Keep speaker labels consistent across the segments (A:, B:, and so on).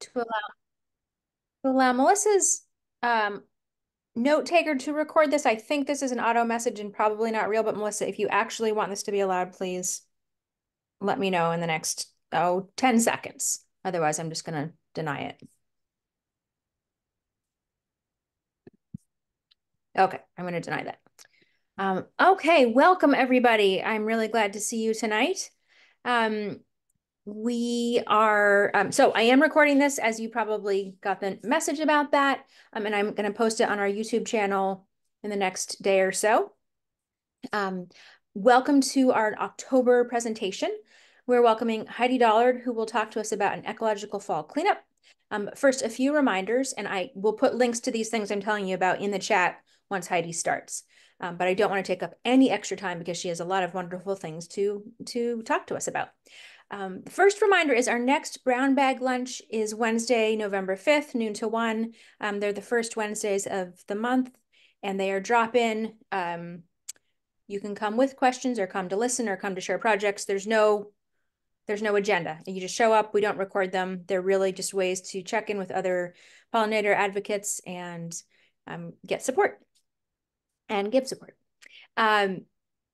A: to allow to allow Melissa's um, note taker to record this. I think this is an auto message and probably not real, but Melissa, if you actually want this to be allowed, please let me know in the next, oh, 10 seconds. Otherwise, I'm just going to deny it. Okay, I'm going to deny that. Um, okay, welcome everybody. I'm really glad to see you tonight. Um, we are, um, so I am recording this as you probably got the message about that. Um, and I'm going to post it on our YouTube channel in the next day or so. Um, welcome to our October presentation. We're welcoming Heidi Dollard, who will talk to us about an ecological fall cleanup. Um, first, a few reminders, and I will put links to these things I'm telling you about in the chat once Heidi starts. Um, but I don't want to take up any extra time because she has a lot of wonderful things to, to talk to us about. Um, the first reminder is our next brown bag lunch is Wednesday, November 5th, noon to 1. Um, they're the first Wednesdays of the month and they are drop in. Um, you can come with questions or come to listen or come to share projects. There's no there's no agenda. You just show up. We don't record them. They're really just ways to check in with other pollinator advocates and um, get support and give support. Um,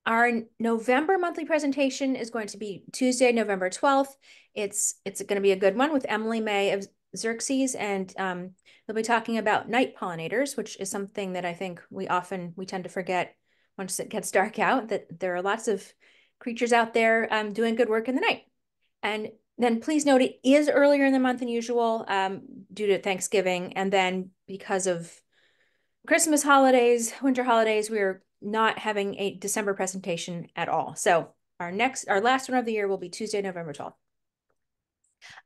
A: our November monthly presentation is going to be Tuesday, November 12th. It's it's going to be a good one with Emily May of Xerces, and um, they'll be talking about night pollinators, which is something that I think we often, we tend to forget once it gets dark out, that there are lots of creatures out there um, doing good work in the night. And then please note it is earlier in the month than usual um, due to Thanksgiving. And then because of Christmas holidays, winter holidays, we're not having a December presentation at all. So our next, our last one of the year will be Tuesday, November 12th.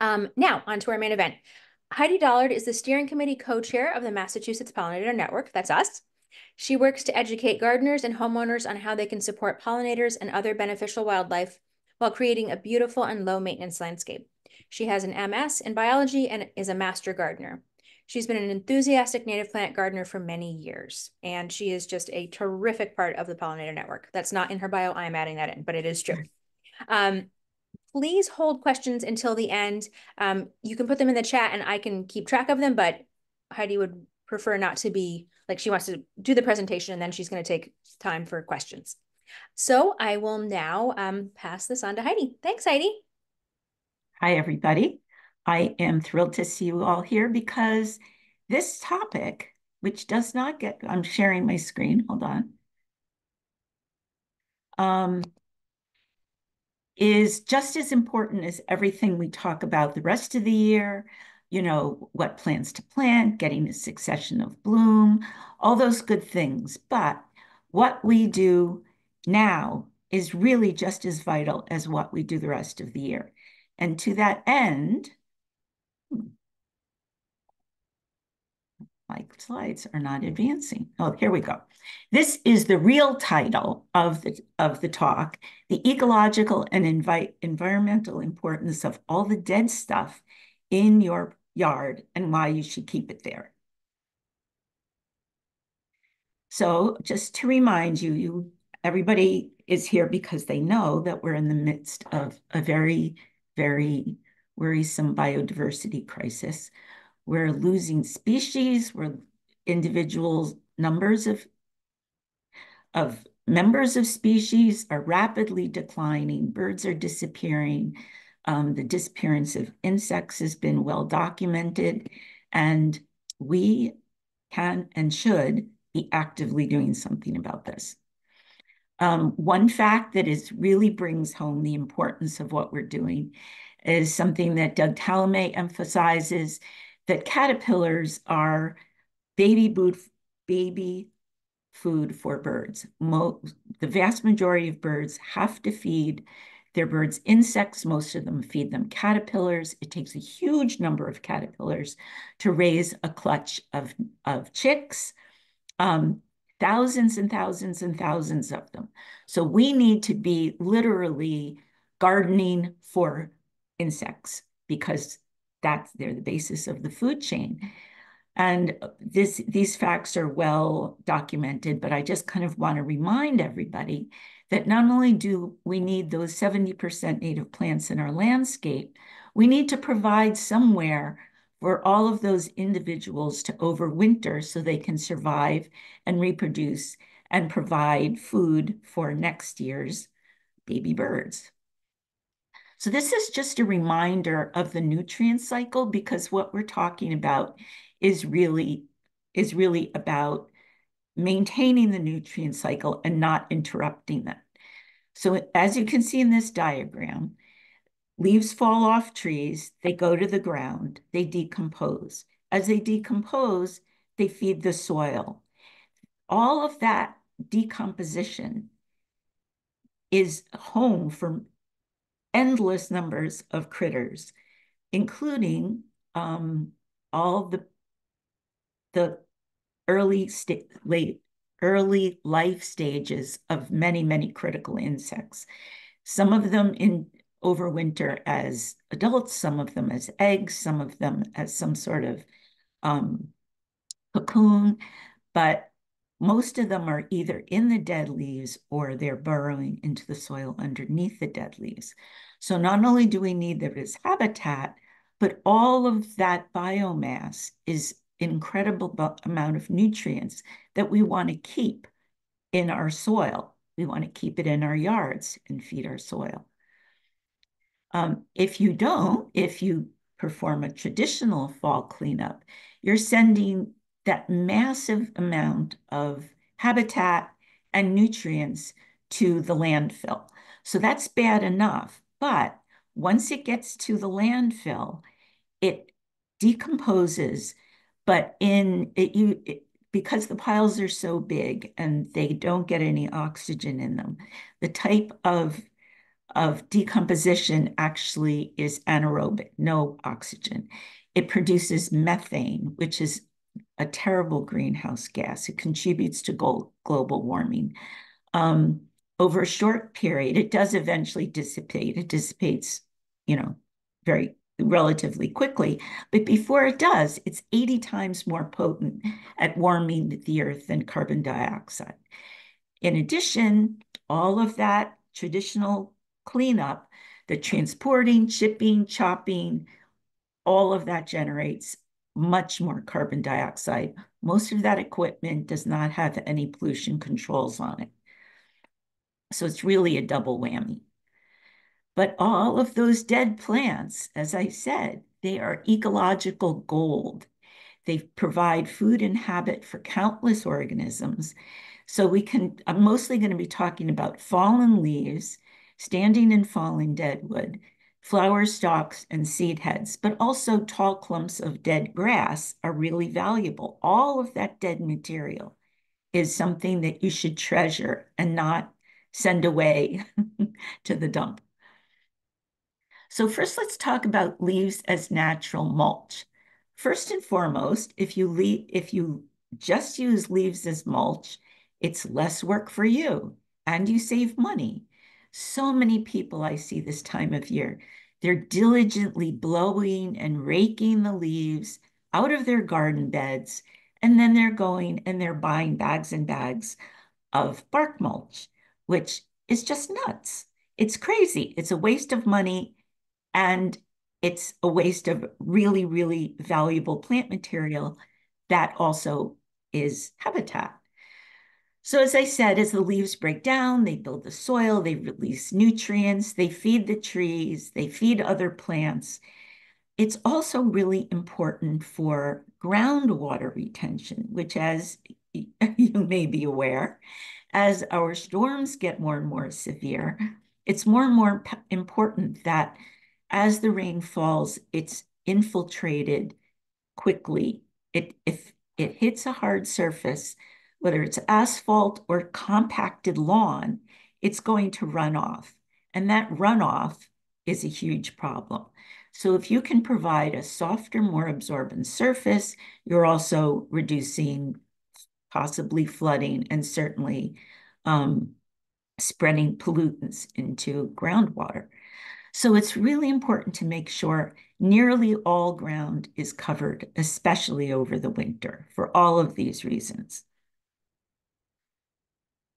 A: Um, now on to our main event. Heidi Dollard is the steering committee co-chair of the Massachusetts Pollinator Network. That's us. She works to educate gardeners and homeowners on how they can support pollinators and other beneficial wildlife while creating a beautiful and low maintenance landscape. She has an MS in biology and is a master gardener. She's been an enthusiastic native plant gardener for many years, and she is just a terrific part of the Pollinator Network. That's not in her bio. I'm adding that in, but it is true. Um, please hold questions until the end. Um, you can put them in the chat and I can keep track of them, but Heidi would prefer not to be like she wants to do the presentation and then she's going to take time for questions. So I will now um, pass this on to Heidi. Thanks, Heidi.
B: Hi, everybody. I am thrilled to see you all here because this topic, which does not get, I'm sharing my screen, hold on, um, is just as important as everything we talk about the rest of the year, you know, what plants to plant, getting a succession of bloom, all those good things. But what we do now is really just as vital as what we do the rest of the year. And to that end, my slides are not advancing. Oh, here we go. This is the real title of the, of the talk, The Ecological and Envi Environmental Importance of All the Dead Stuff in Your Yard and Why You Should Keep It There. So just to remind you, you everybody is here because they know that we're in the midst of a very, very worrisome biodiversity crisis. We're losing species, we're individuals, numbers of, of members of species are rapidly declining, birds are disappearing, um, the disappearance of insects has been well documented, and we can and should be actively doing something about this. Um, one fact that is really brings home the importance of what we're doing is something that Doug Tallamy emphasizes, that caterpillars are baby food, baby food for birds. Mo the vast majority of birds have to feed their birds insects. Most of them feed them caterpillars. It takes a huge number of caterpillars to raise a clutch of, of chicks. Um, thousands and thousands and thousands of them. So we need to be literally gardening for insects because that's they're the basis of the food chain. And this these facts are well documented, but I just kind of want to remind everybody that not only do we need those 70% native plants in our landscape, we need to provide somewhere for all of those individuals to overwinter so they can survive and reproduce and provide food for next year's baby birds. So this is just a reminder of the nutrient cycle because what we're talking about is really is really about maintaining the nutrient cycle and not interrupting them. So as you can see in this diagram, leaves fall off trees, they go to the ground, they decompose. As they decompose, they feed the soil. All of that decomposition is home for endless numbers of critters, including um, all the the early late early life stages of many many critical insects. Some of them in overwinter as adults, some of them as eggs, some of them as some sort of um, cocoon, but most of them are either in the dead leaves or they're burrowing into the soil underneath the dead leaves. So not only do we need them habitat, but all of that biomass is incredible amount of nutrients that we want to keep in our soil. We want to keep it in our yards and feed our soil. Um, if you don't, if you perform a traditional fall cleanup, you're sending that massive amount of habitat and nutrients to the landfill. So that's bad enough. But once it gets to the landfill, it decomposes. But in it, you it, because the piles are so big and they don't get any oxygen in them, the type of of decomposition actually is anaerobic, no oxygen. It produces methane, which is a terrible greenhouse gas. It contributes to global warming. Um, over a short period, it does eventually dissipate. It dissipates, you know, very relatively quickly. But before it does, it's 80 times more potent at warming the earth than carbon dioxide. In addition, all of that traditional cleanup, the transporting, chipping, chopping, all of that generates much more carbon dioxide. Most of that equipment does not have any pollution controls on it. So it's really a double whammy. But all of those dead plants, as I said, they are ecological gold. They provide food and habit for countless organisms. So we can, I'm mostly going to be talking about fallen leaves, standing and falling deadwood, flower stalks and seed heads, but also tall clumps of dead grass are really valuable. All of that dead material is something that you should treasure and not send away to the dump. So first, let's talk about leaves as natural mulch. First and foremost, if you leave, if you just use leaves as mulch, it's less work for you and you save money. So many people I see this time of year, they're diligently blowing and raking the leaves out of their garden beds, and then they're going and they're buying bags and bags of bark mulch which is just nuts. It's crazy. It's a waste of money and it's a waste of really, really valuable plant material that also is habitat. So as I said, as the leaves break down, they build the soil, they release nutrients, they feed the trees, they feed other plants. It's also really important for groundwater retention, which as you may be aware, as our storms get more and more severe, it's more and more important that as the rain falls, it's infiltrated quickly. It, if it hits a hard surface, whether it's asphalt or compacted lawn, it's going to run off. And that runoff is a huge problem. So if you can provide a softer, more absorbent surface, you're also reducing possibly flooding, and certainly um, spreading pollutants into groundwater. So it's really important to make sure nearly all ground is covered, especially over the winter, for all of these reasons.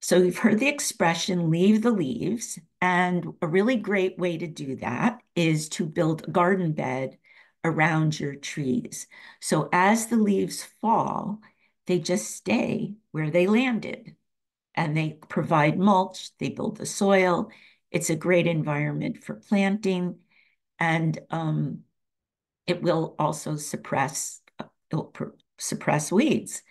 B: So you've heard the expression leave the leaves, and a really great way to do that is to build a garden bed around your trees. So as the leaves fall, they just stay where they landed and they provide mulch, they build the soil. It's a great environment for planting and um, it will also suppress, suppress weeds.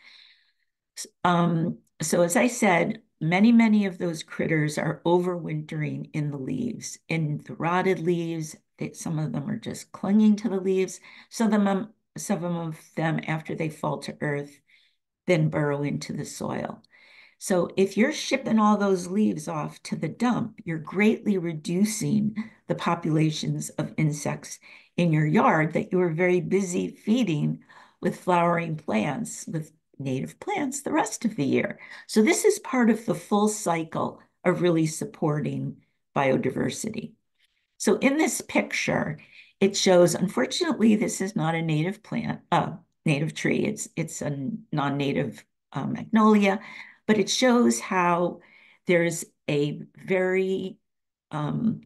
B: Um, so as I said, many, many of those critters are overwintering in the leaves, in the rotted leaves. They, some of them are just clinging to the leaves. Them, some of them, after they fall to earth, then burrow into the soil. So if you're shipping all those leaves off to the dump, you're greatly reducing the populations of insects in your yard that you were very busy feeding with flowering plants, with native plants the rest of the year. So this is part of the full cycle of really supporting biodiversity. So in this picture, it shows, unfortunately, this is not a native plant, uh, native tree. It's, it's a non-native uh, magnolia, but it shows how there's a very um,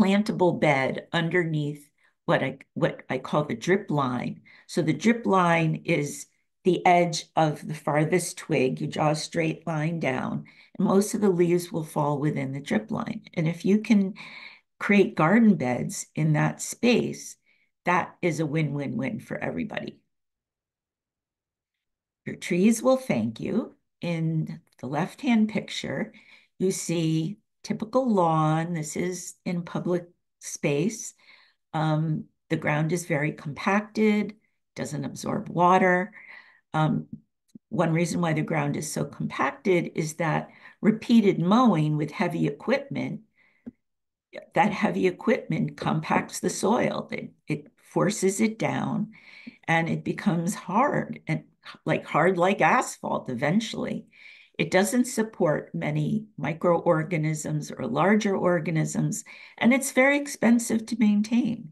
B: plantable bed underneath what I, what I call the drip line. So the drip line is the edge of the farthest twig. You draw a straight line down, and most of the leaves will fall within the drip line. And if you can create garden beds in that space, that is a win-win-win for everybody. Your trees will thank you. In the left-hand picture, you see typical lawn. This is in public space. Um, the ground is very compacted, doesn't absorb water. Um, one reason why the ground is so compacted is that repeated mowing with heavy equipment, that heavy equipment compacts the soil. It, it forces it down and it becomes hard and like hard like asphalt eventually. It doesn't support many microorganisms or larger organisms, and it's very expensive to maintain.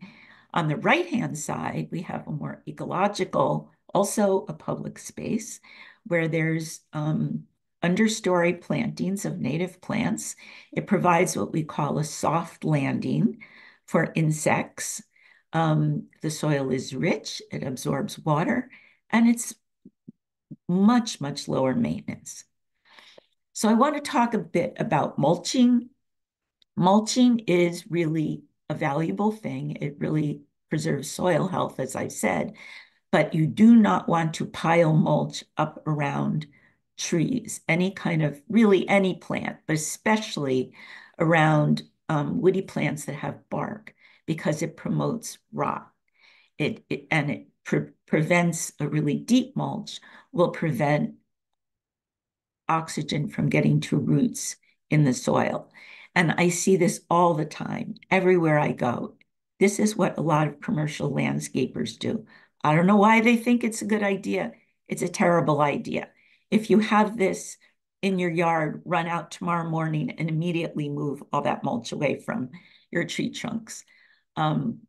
B: On the right-hand side, we have a more ecological, also a public space where there's um, understory plantings of native plants. It provides what we call a soft landing for insects. Um, the soil is rich, it absorbs water, and it's much, much lower maintenance. So I want to talk a bit about mulching. Mulching is really a valuable thing. It really preserves soil health, as I said, but you do not want to pile mulch up around trees, any kind of, really any plant, but especially around um, woody plants that have bark, because it promotes rot. It, it and it pre prevents a really deep mulch will prevent oxygen from getting to roots in the soil. And I see this all the time, everywhere I go. This is what a lot of commercial landscapers do. I don't know why they think it's a good idea. It's a terrible idea. If you have this in your yard, run out tomorrow morning and immediately move all that mulch away from your tree trunks. Um,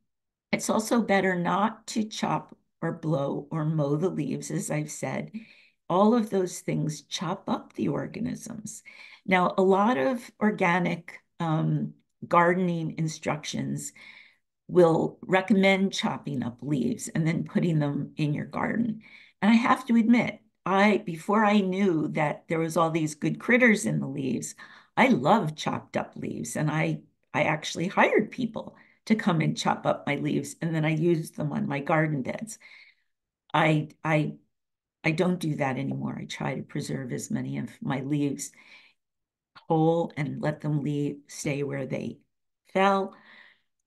B: it's also better not to chop or blow or mow the leaves, as I've said, all of those things chop up the organisms. Now, a lot of organic um, gardening instructions will recommend chopping up leaves and then putting them in your garden. And I have to admit, I before I knew that there was all these good critters in the leaves, I love chopped up leaves and I I actually hired people to come and chop up my leaves and then I used them on my garden beds. I I I don't do that anymore. I try to preserve as many of my leaves whole and let them leave, stay where they fell.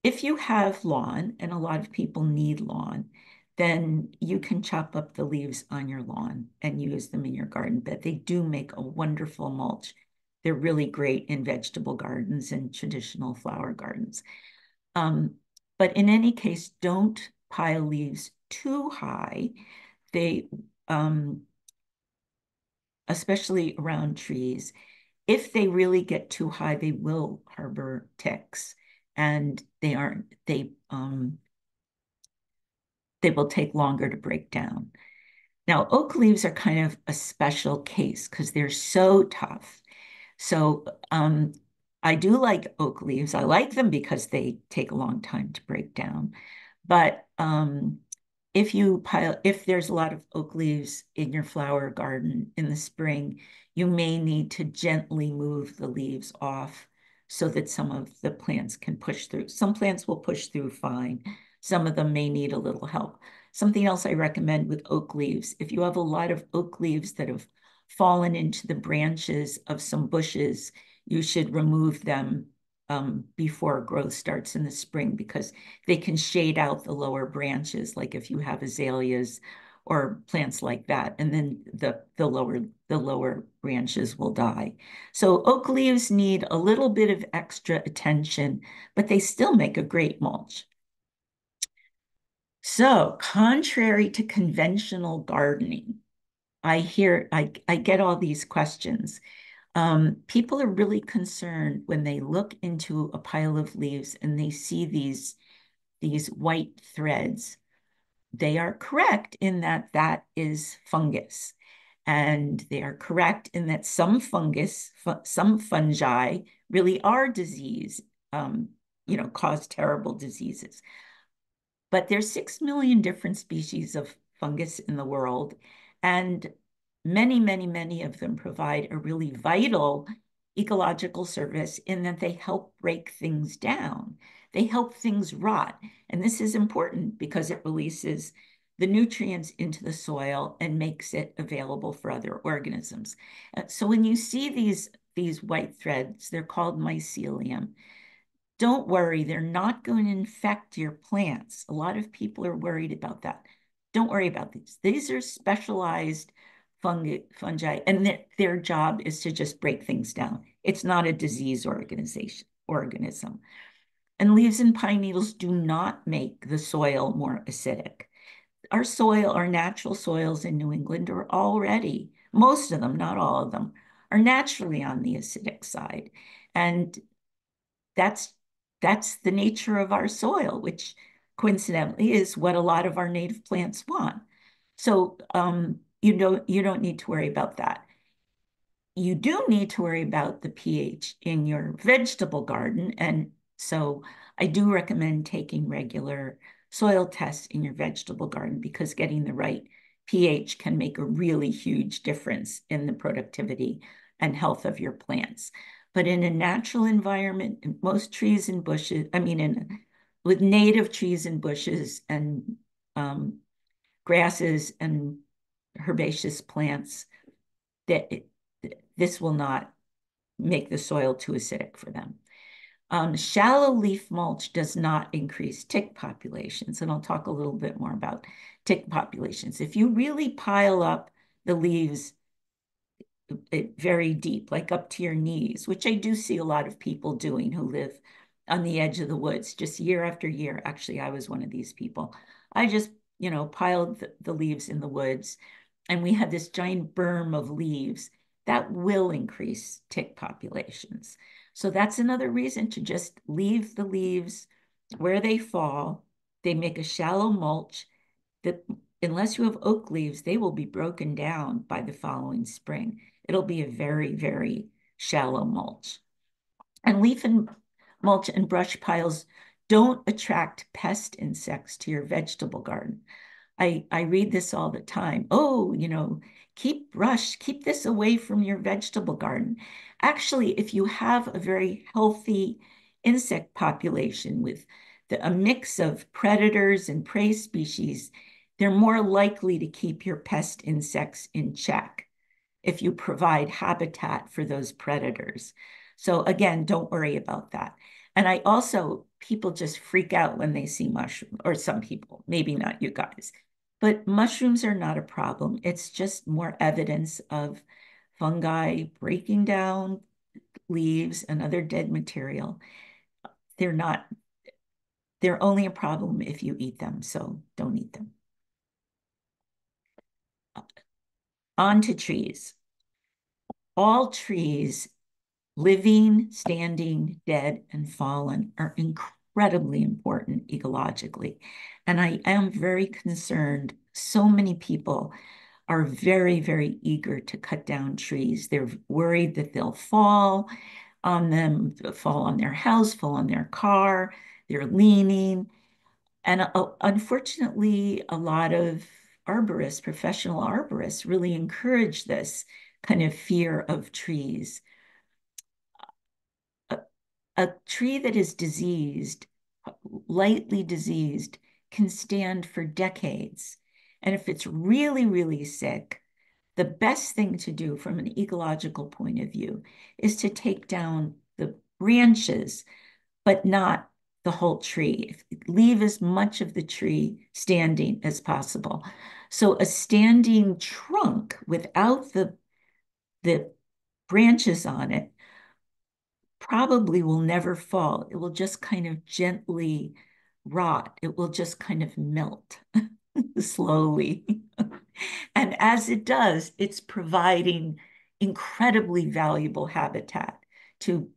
B: If you have lawn, and a lot of people need lawn, then you can chop up the leaves on your lawn and use them in your garden bed. They do make a wonderful mulch. They're really great in vegetable gardens and traditional flower gardens. Um, but in any case, don't pile leaves too high. They um, especially around trees. If they really get too high, they will harbor ticks and they aren't, they, um, they will take longer to break down. Now, oak leaves are kind of a special case because they're so tough. So um, I do like oak leaves. I like them because they take a long time to break down. But um, if you pile, if there's a lot of oak leaves in your flower garden in the spring, you may need to gently move the leaves off so that some of the plants can push through. Some plants will push through fine. Some of them may need a little help. Something else I recommend with oak leaves, if you have a lot of oak leaves that have fallen into the branches of some bushes, you should remove them um, before growth starts in the spring because they can shade out the lower branches, like if you have azaleas or plants like that, and then the, the lower the lower branches will die. So oak leaves need a little bit of extra attention, but they still make a great mulch. So contrary to conventional gardening, I hear, I, I get all these questions. Um, people are really concerned when they look into a pile of leaves and they see these, these white threads. They are correct in that that is fungus. And they are correct in that some fungus, fu some fungi really are disease, um, you know, cause terrible diseases. But there's six million different species of fungus in the world. And many, many, many of them provide a really vital ecological service in that they help break things down. They help things rot. And this is important because it releases the nutrients into the soil and makes it available for other organisms. Uh, so when you see these, these white threads, they're called mycelium. Don't worry, they're not going to infect your plants. A lot of people are worried about that. Don't worry about these. These are specialized fungi, fungi and their, their job is to just break things down. It's not a disease organization organism. And leaves and pine needles do not make the soil more acidic. Our soil, our natural soils in New England are already, most of them, not all of them, are naturally on the acidic side. And that's that's the nature of our soil, which coincidentally is what a lot of our native plants want. So um, you don't you don't need to worry about that. You do need to worry about the pH in your vegetable garden. And so I do recommend taking regular soil tests in your vegetable garden because getting the right pH can make a really huge difference in the productivity and health of your plants. But in a natural environment, most trees and bushes, I mean, in with native trees and bushes and um, grasses and herbaceous plants, that it, this will not make the soil too acidic for them. Um, shallow leaf mulch does not increase tick populations, and I'll talk a little bit more about tick populations. If you really pile up the leaves very deep, like up to your knees, which I do see a lot of people doing who live on the edge of the woods just year after year. Actually, I was one of these people. I just, you know, piled the, the leaves in the woods and we had this giant berm of leaves that will increase tick populations. So that's another reason to just leave the leaves where they fall. They make a shallow mulch that unless you have oak leaves, they will be broken down by the following spring. It'll be a very, very shallow mulch. And leaf and mulch and brush piles don't attract pest insects to your vegetable garden. I, I read this all the time. Oh, you know, keep brush, keep this away from your vegetable garden. Actually, if you have a very healthy insect population with the, a mix of predators and prey species, they're more likely to keep your pest insects in check if you provide habitat for those predators. So again, don't worry about that. And I also, people just freak out when they see mushroom, or some people, maybe not you guys, but mushrooms are not a problem. It's just more evidence of fungi breaking down leaves and other dead material. They're not, they're only a problem if you eat them, so don't eat them. On to trees. All trees, living, standing, dead, and fallen, are incredibly important ecologically. And I am very concerned. So many people are very, very eager to cut down trees. They're worried that they'll fall on them, fall on their house, fall on their car. They're leaning. and uh, unfortunately, a lot of arborists, professional arborists, really encourage this kind of fear of trees. A, a tree that is diseased, lightly diseased, can stand for decades. And if it's really, really sick, the best thing to do from an ecological point of view is to take down the branches, but not the whole tree. Leave as much of the tree standing as possible. So a standing trunk without the, the branches on it probably will never fall. It will just kind of gently rot. It will just kind of melt slowly. and as it does, it's providing incredibly valuable habitat to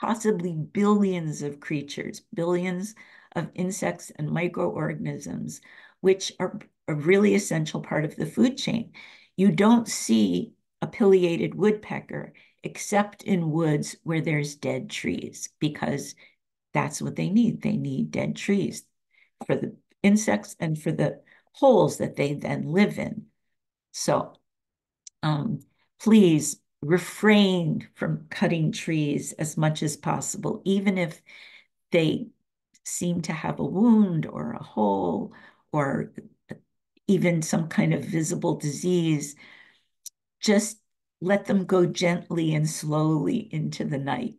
B: possibly billions of creatures, billions of insects and microorganisms, which are a really essential part of the food chain. You don't see a pileated woodpecker except in woods where there's dead trees because that's what they need. They need dead trees for the insects and for the holes that they then live in. So um, please refrain from cutting trees as much as possible, even if they seem to have a wound or a hole or even some kind of visible disease. Just let them go gently and slowly into the night.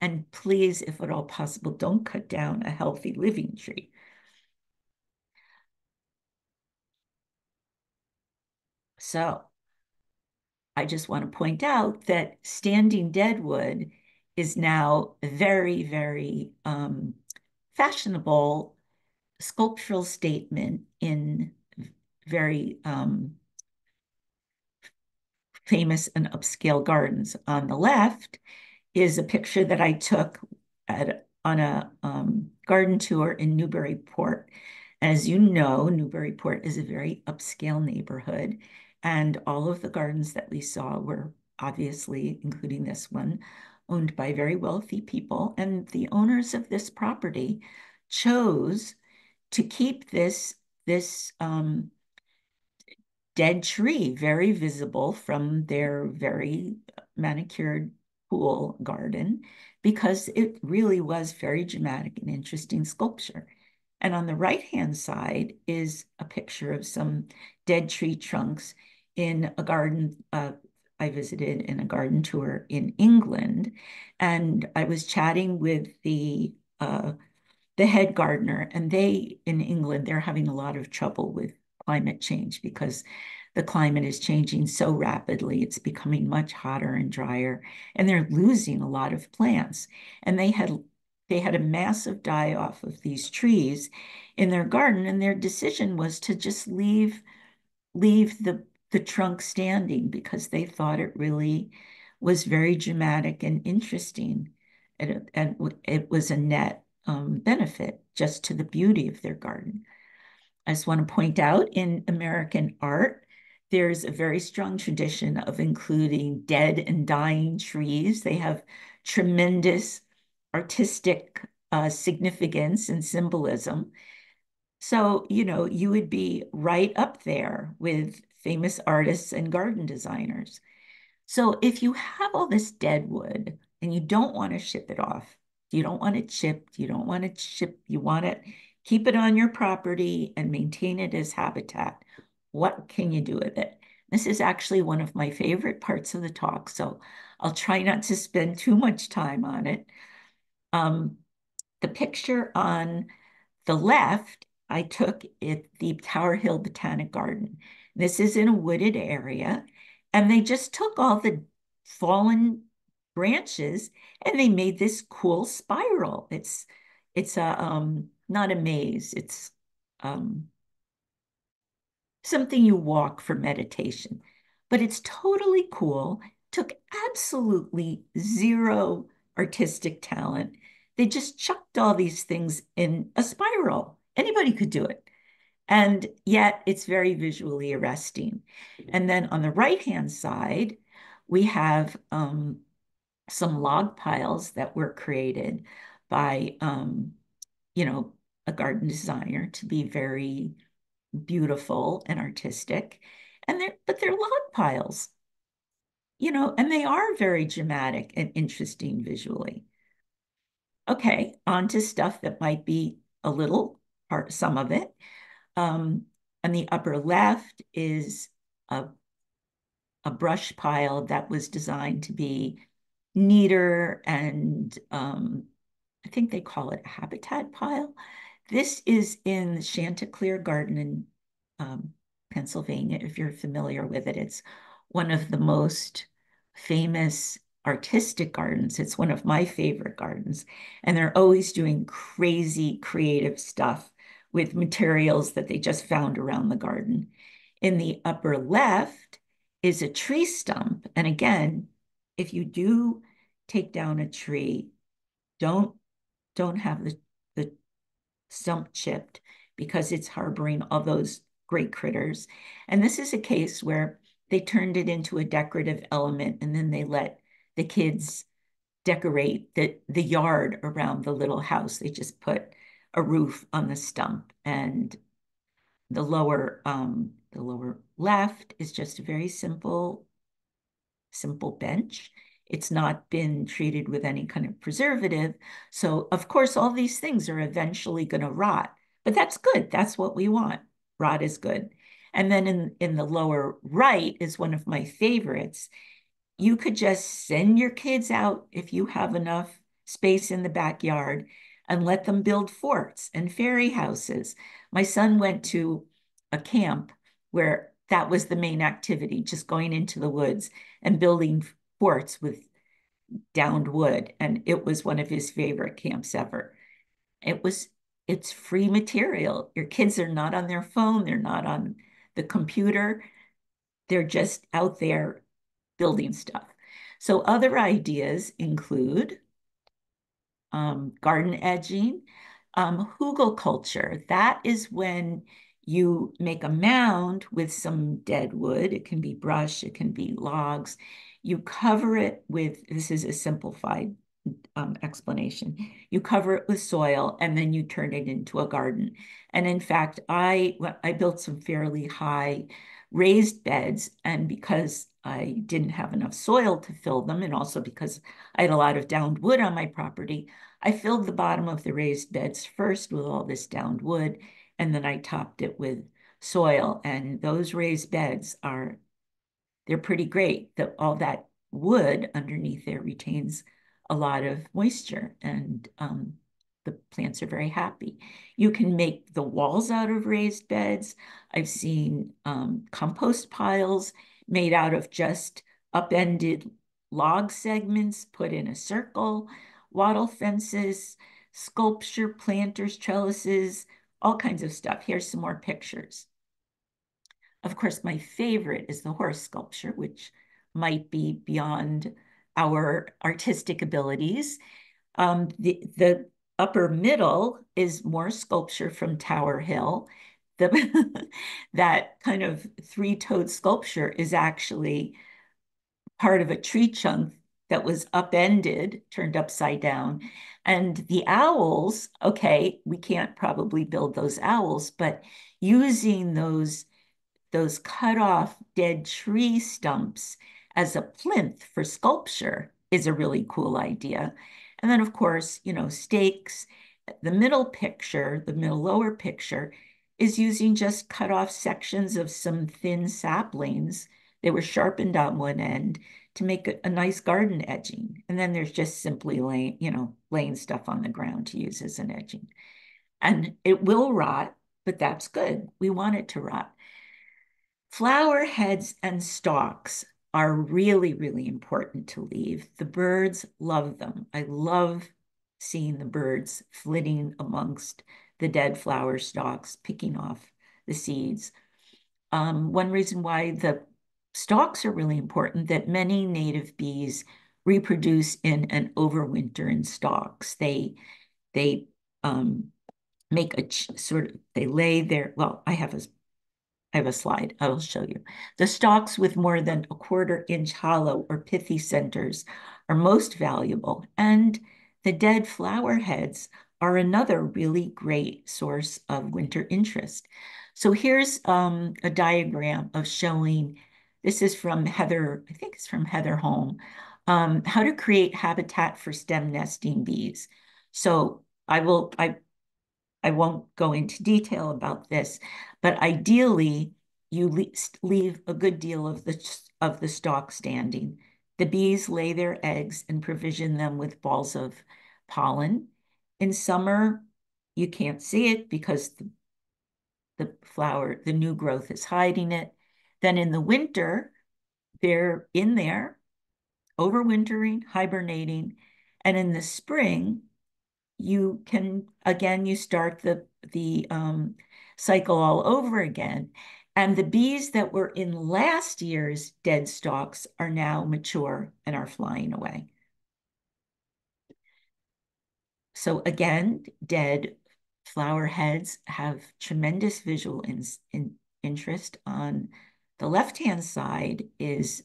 B: And please, if at all possible, don't cut down a healthy living tree. So I just want to point out that standing deadwood is now a very, very um, fashionable sculptural statement in very um, famous and upscale gardens. On the left is a picture that I took at, on a um, garden tour in Newburyport. As you know, Newburyport is a very upscale neighborhood. And all of the gardens that we saw were obviously, including this one, owned by very wealthy people. And the owners of this property chose to keep this, this um, dead tree very visible from their very manicured pool garden because it really was very dramatic and interesting sculpture. And on the right-hand side is a picture of some dead tree trunks in a garden uh, I visited in a garden tour in England, and I was chatting with the uh, the head gardener, and they in England they're having a lot of trouble with climate change because the climate is changing so rapidly. It's becoming much hotter and drier, and they're losing a lot of plants. And they had they had a massive die off of these trees in their garden, and their decision was to just leave leave the the trunk standing because they thought it really was very dramatic and interesting. And, and it was a net um, benefit just to the beauty of their garden. I just want to point out in American art, there's a very strong tradition of including dead and dying trees. They have tremendous artistic uh, significance and symbolism. So, you know, you would be right up there with famous artists and garden designers. So if you have all this dead wood and you don't want to ship it off, you don't want it chipped, you don't want it shipped, you want it, keep it on your property and maintain it as habitat. What can you do with it? This is actually one of my favorite parts of the talk, so I'll try not to spend too much time on it. Um, the picture on the left, I took at the Tower Hill Botanic Garden. This is in a wooded area. And they just took all the fallen branches and they made this cool spiral. It's it's a um not a maze, it's um something you walk for meditation. But it's totally cool. Took absolutely zero artistic talent. They just chucked all these things in a spiral. Anybody could do it and yet it's very visually arresting. And then on the right-hand side, we have um, some log piles that were created by, um, you know, a garden designer to be very beautiful and artistic. And they're, but they're log piles, you know, and they are very dramatic and interesting visually. Okay, on to stuff that might be a little part, some of it. Um, on the upper left is a, a brush pile that was designed to be neater and um, I think they call it a habitat pile. This is in the Chanticleer Garden in um, Pennsylvania, if you're familiar with it. It's one of the most famous artistic gardens. It's one of my favorite gardens. And they're always doing crazy creative stuff with materials that they just found around the garden. In the upper left is a tree stump. And again, if you do take down a tree, don't don't have the, the stump chipped because it's harboring all those great critters. And this is a case where they turned it into a decorative element and then they let the kids decorate the, the yard around the little house. They just put a roof on the stump and the lower um, the lower left is just a very simple simple bench it's not been treated with any kind of preservative. So, of course, all these things are eventually going to rot, but that's good. That's what we want. Rot is good. And then in, in the lower right is one of my favorites. You could just send your kids out if you have enough space in the backyard and let them build forts and fairy houses. My son went to a camp where that was the main activity, just going into the woods and building forts with downed wood. And it was one of his favorite camps ever. It was, it's free material. Your kids are not on their phone, they're not on the computer, they're just out there building stuff. So other ideas include um, garden edging, um, hugelkultur. That is when you make a mound with some dead wood. It can be brush, it can be logs, you cover it with, this is a simplified um, explanation. You cover it with soil and then you turn it into a garden. And in fact, I, I built some fairly high raised beds and because I didn't have enough soil to fill them and also because I had a lot of downed wood on my property, I filled the bottom of the raised beds first with all this downed wood and then I topped it with soil and those raised beds are they're pretty great. That all that wood underneath there retains a lot of moisture and um, the plants are very happy. You can make the walls out of raised beds. I've seen um, compost piles made out of just upended log segments put in a circle, wattle fences, sculpture, planters, trellises, all kinds of stuff. Here's some more pictures. Of course, my favorite is the horse sculpture, which might be beyond our artistic abilities. Um, the, the upper middle is more sculpture from Tower Hill. The, that kind of three-toed sculpture is actually part of a tree chunk that was upended, turned upside down. And the owls, okay, we can't probably build those owls, but using those those cut off dead tree stumps as a plinth for sculpture is a really cool idea. And then, of course, you know, stakes. The middle picture, the middle lower picture, is using just cut off sections of some thin saplings. They were sharpened on one end to make a, a nice garden edging. And then there's just simply laying, you know, laying stuff on the ground to use as an edging. And it will rot, but that's good. We want it to rot. Flower heads and stalks are really, really important to leave. The birds love them. I love seeing the birds flitting amongst the dead flower stalks, picking off the seeds. Um, one reason why the stalks are really important that many native bees reproduce in and overwinter in stalks. They they um, make a sort of they lay there. Well, I have a I have a slide I will show you. The stalks with more than a quarter inch hollow or pithy centers are most valuable, and the dead flower heads are another really great source of winter interest. So here's um, a diagram of showing, this is from Heather, I think it's from Heather Holm, um, how to create habitat for stem nesting bees. So I will, I, I won't go into detail about this, but ideally you leave a good deal of the, of the stalk standing. The bees lay their eggs and provision them with balls of pollen. In summer, you can't see it because the, the flower, the new growth is hiding it. Then in the winter, they're in there, overwintering, hibernating. And in the spring, you can, again, you start the, the um, cycle all over again. And the bees that were in last year's dead stalks are now mature and are flying away. So again, dead flower heads have tremendous visual in, in interest. On the left-hand side is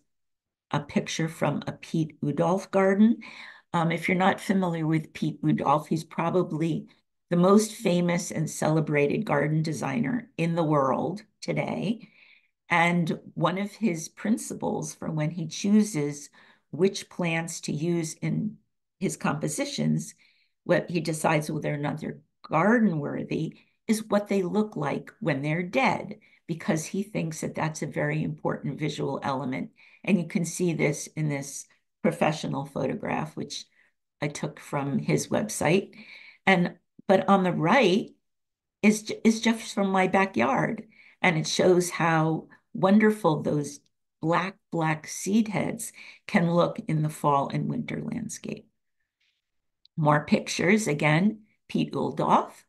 B: a picture from a Piet Oudolf garden. Um, if you're not familiar with Piet Oudolf, he's probably the most famous and celebrated garden designer in the world today. And one of his principles for when he chooses which plants to use in his compositions, what he decides whether or not they're garden worthy, is what they look like when they're dead, because he thinks that that's a very important visual element. And you can see this in this professional photograph, which I took from his website. And but on the right is, is just from my backyard. And it shows how wonderful those black, black seed heads can look in the fall and winter landscape. More pictures, again, Piet Oudolf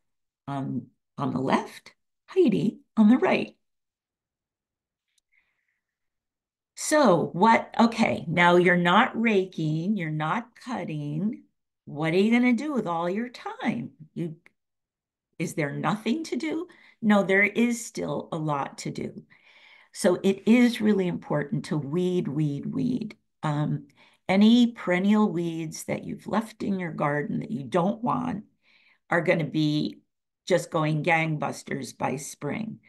B: um, on the left, Heidi on the right. So what, okay, now you're not raking, you're not cutting. What are you going to do with all your time? You, is there nothing to do? No, there is still a lot to do. So it is really important to weed, weed, weed. Um, any perennial weeds that you've left in your garden that you don't want are going to be just going gangbusters by spring.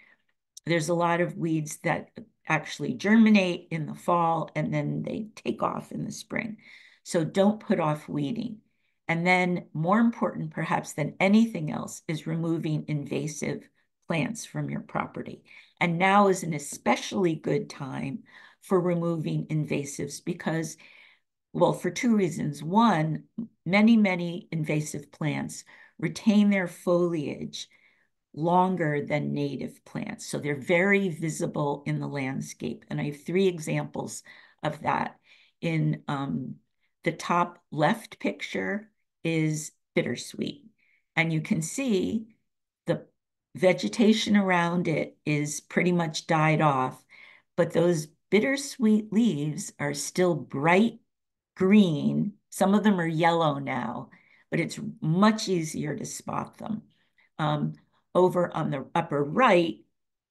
B: There's a lot of weeds that actually germinate in the fall and then they take off in the spring. So don't put off weeding. And then more important perhaps than anything else is removing invasive plants from your property. And now is an especially good time for removing invasives because, well, for two reasons. One, many, many invasive plants retain their foliage longer than native plants. So they're very visible in the landscape. And I have three examples of that. In um, the top left picture is bittersweet. And you can see the vegetation around it is pretty much died off, but those bittersweet leaves are still bright green. Some of them are yellow now, but it's much easier to spot them. Um, over on the upper right,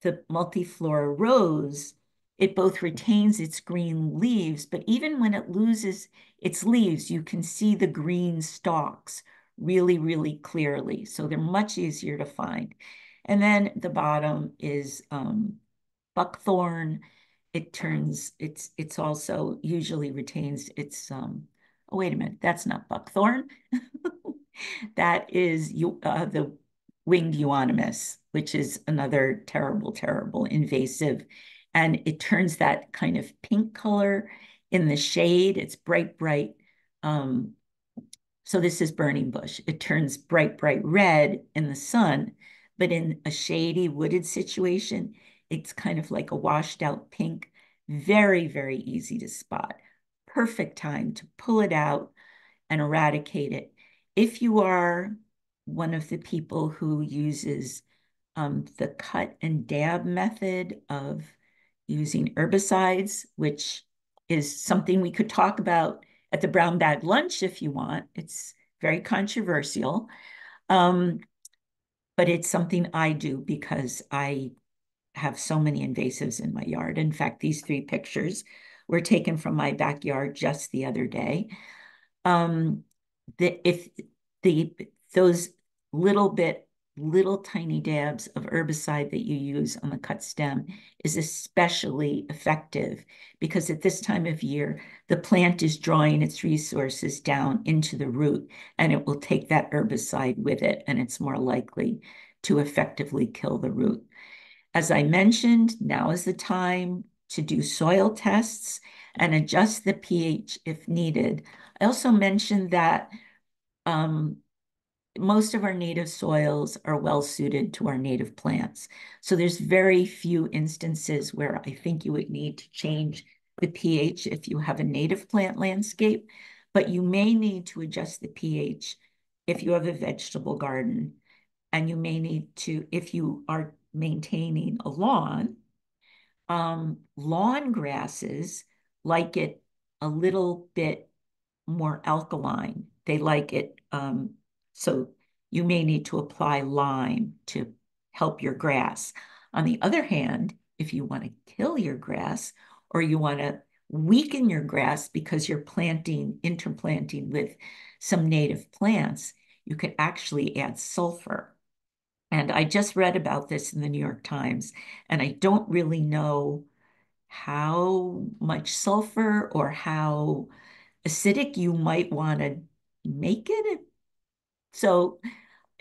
B: the multiflora rose, it both retains its green leaves, but even when it loses its leaves, you can see the green stalks really, really clearly. So they're much easier to find. And then the bottom is um, buckthorn. It turns, it's it's also usually retains its, um, oh, wait a minute, that's not buckthorn. that is uh, the winged euonymus, which is another terrible, terrible invasive. And it turns that kind of pink color in the shade. It's bright, bright um, so this is burning bush. It turns bright, bright red in the sun, but in a shady wooded situation, it's kind of like a washed out pink. Very, very easy to spot. Perfect time to pull it out and eradicate it. If you are one of the people who uses um, the cut and dab method of using herbicides, which is something we could talk about at the brown bag lunch if you want. It's very controversial. Um, but it's something I do because I have so many invasives in my yard. In fact, these three pictures were taken from my backyard just the other day. Um, the, if the those little bit, little tiny dabs of herbicide that you use on the cut stem is especially effective because at this time of year, the plant is drawing its resources down into the root and it will take that herbicide with it and it's more likely to effectively kill the root. As I mentioned, now is the time to do soil tests and adjust the pH if needed. I also mentioned that um, most of our native soils are well suited to our native plants. So there's very few instances where I think you would need to change the pH if you have a native plant landscape, but you may need to adjust the pH if you have a vegetable garden. And you may need to, if you are maintaining a lawn, um, lawn grasses like it a little bit more alkaline. They like it, um, so you may need to apply lime to help your grass. On the other hand, if you want to kill your grass or you want to weaken your grass because you're planting, interplanting with some native plants, you could actually add sulfur. And I just read about this in the New York Times, and I don't really know how much sulfur or how acidic you might want to make it. So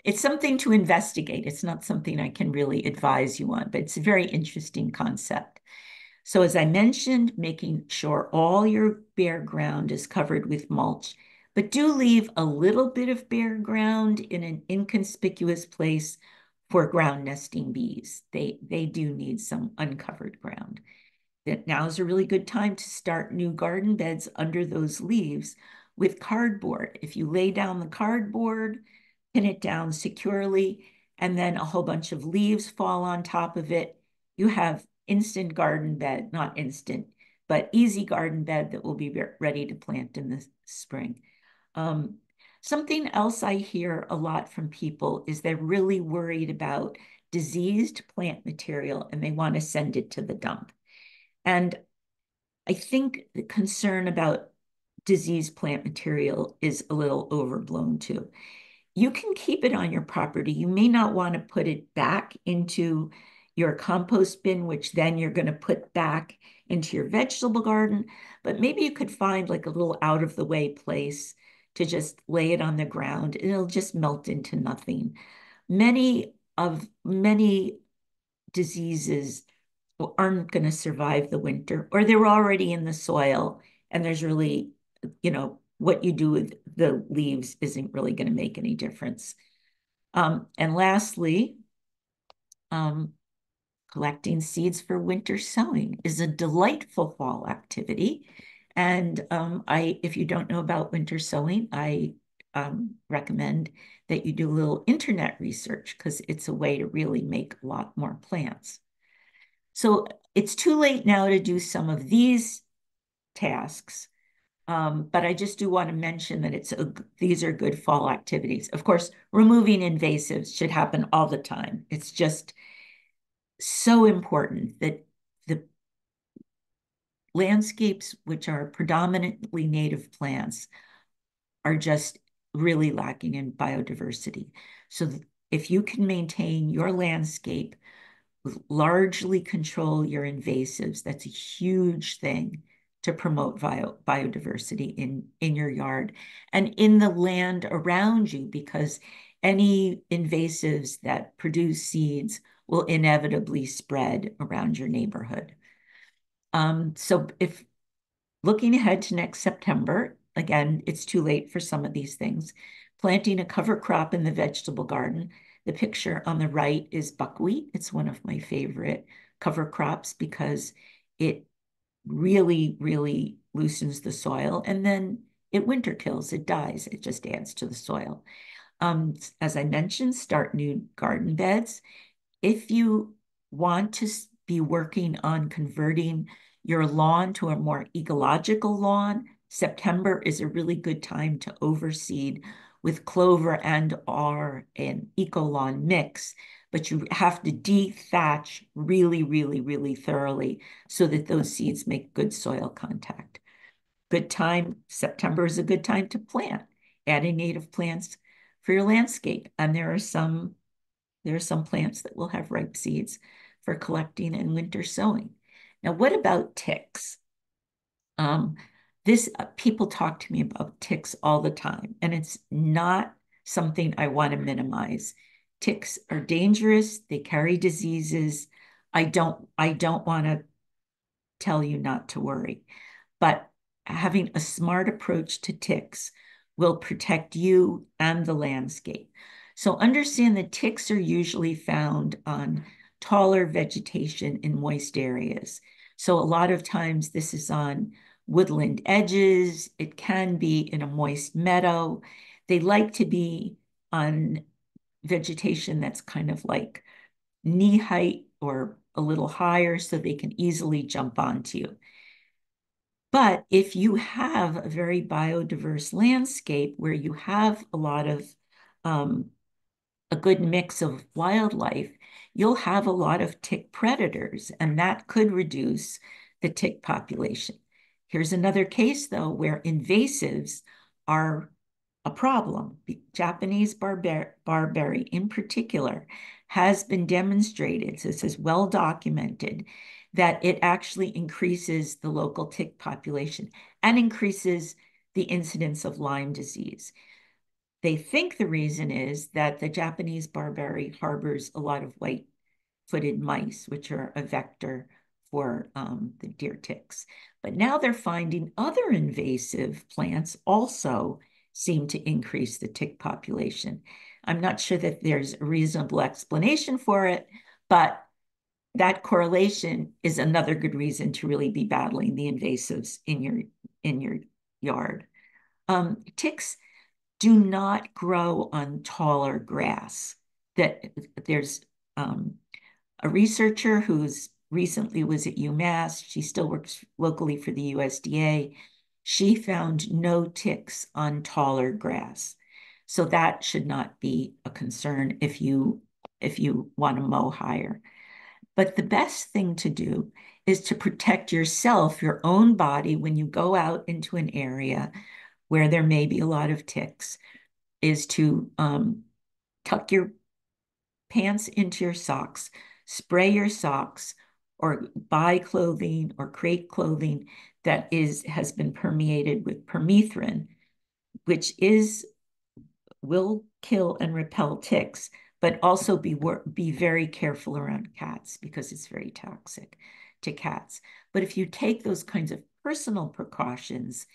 B: it's something to investigate. It's not something I can really advise you on, but it's a very interesting concept. So as I mentioned, making sure all your bare ground is covered with mulch, but do leave a little bit of bare ground in an inconspicuous place for ground nesting bees. They, they do need some uncovered ground. That now is a really good time to start new garden beds under those leaves with cardboard. If you lay down the cardboard, pin it down securely, and then a whole bunch of leaves fall on top of it, you have instant garden bed, not instant, but easy garden bed that will be ready to plant in the spring. Um, something else I hear a lot from people is they're really worried about diseased plant material and they want to send it to the dump. And I think the concern about diseased plant material is a little overblown too you can keep it on your property. You may not want to put it back into your compost bin, which then you're going to put back into your vegetable garden. But maybe you could find like a little out of the way place to just lay it on the ground. and It'll just melt into nothing. Many of many diseases aren't going to survive the winter or they're already in the soil and there's really, you know, what you do with the leaves isn't really going to make any difference. Um, and lastly, um, collecting seeds for winter sowing is a delightful fall activity. And um, I, if you don't know about winter sowing, I um, recommend that you do a little internet research because it's a way to really make a lot more plants. So it's too late now to do some of these tasks, um, but I just do want to mention that it's a, these are good fall activities. Of course, removing invasives should happen all the time. It's just so important that the landscapes, which are predominantly native plants, are just really lacking in biodiversity. So if you can maintain your landscape, largely control your invasives, that's a huge thing to promote bio, biodiversity in, in your yard and in the land around you because any invasives that produce seeds will inevitably spread around your neighborhood. Um, so if looking ahead to next September, again, it's too late for some of these things, planting a cover crop in the vegetable garden. The picture on the right is buckwheat. It's one of my favorite cover crops because it really, really loosens the soil. And then it winter kills, it dies, it just adds to the soil. Um, as I mentioned, start new garden beds. If you want to be working on converting your lawn to a more ecological lawn, September is a really good time to overseed with clover and or an eco lawn mix but you have to dethatch really, really, really thoroughly so that those seeds make good soil contact. Good time, September is a good time to plant, adding native plants for your landscape. And there are some, there are some plants that will have ripe seeds for collecting and winter sowing. Now, what about ticks? Um, this uh, people talk to me about ticks all the time, and it's not something I want to minimize. Ticks are dangerous, they carry diseases. I don't I don't want to tell you not to worry. But having a smart approach to ticks will protect you and the landscape. So understand that ticks are usually found on taller vegetation in moist areas. So a lot of times this is on woodland edges. It can be in a moist meadow. They like to be on vegetation that's kind of like knee height or a little higher so they can easily jump onto you. But if you have a very biodiverse landscape where you have a lot of um, a good mix of wildlife, you'll have a lot of tick predators, and that could reduce the tick population. Here's another case, though, where invasives are a problem. Japanese barber barberry, in particular, has been demonstrated, so this is well documented, that it actually increases the local tick population and increases the incidence of Lyme disease. They think the reason is that the Japanese barberry harbors a lot of white-footed mice, which are a vector for um, the deer ticks. But now they're finding other invasive plants also seem to increase the tick population. I'm not sure that there's a reasonable explanation for it, but that correlation is another good reason to really be battling the invasives in your in your yard. Um, ticks do not grow on taller grass. That there's um, a researcher who's recently was at UMass. She still works locally for the USDA. She found no ticks on taller grass. So that should not be a concern if you if you want to mow higher. But the best thing to do is to protect yourself, your own body, when you go out into an area where there may be a lot of ticks, is to um, tuck your pants into your socks, spray your socks, or buy clothing or create clothing that is has been permeated with permethrin, which is will kill and repel ticks, but also be be very careful around cats because it's very toxic to cats. But if you take those kinds of personal precautions,